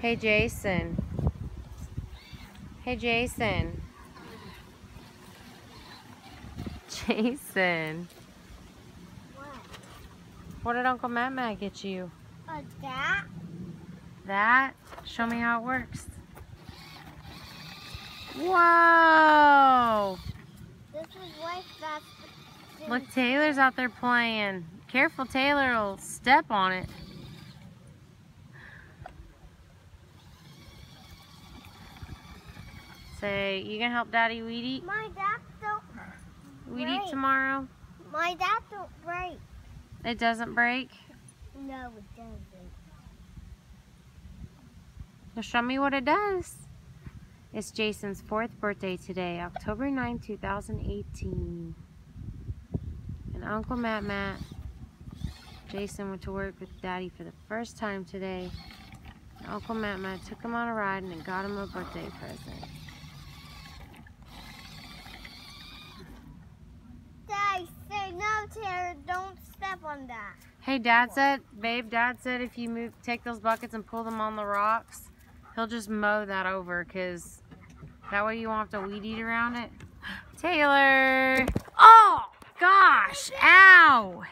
Hey, Jason. Hey, Jason. Jason. What? What did Uncle Matt Matt get you? A that? That? Show me how it works. Whoa! This is way faster. Look, Taylor's out there playing. Careful, Taylor will step on it. Say, you gonna help Daddy weed eat? My dad don't. Weed eat tomorrow? My dad don't break. It doesn't break? No, it doesn't. Now show me what it does. It's Jason's fourth birthday today, October 9, 2018. And Uncle Matt Matt, Jason went to work with Daddy for the first time today. And Uncle Matt Matt took him on a ride and got him a birthday present. Dad, say no, Taylor. Don't step on that. Hey, Dad said, babe, Dad said if you move, take those buckets and pull them on the rocks, he'll just mow that over because that way you won't have to weed eat around it. Taylor! Oh, gosh! Ow!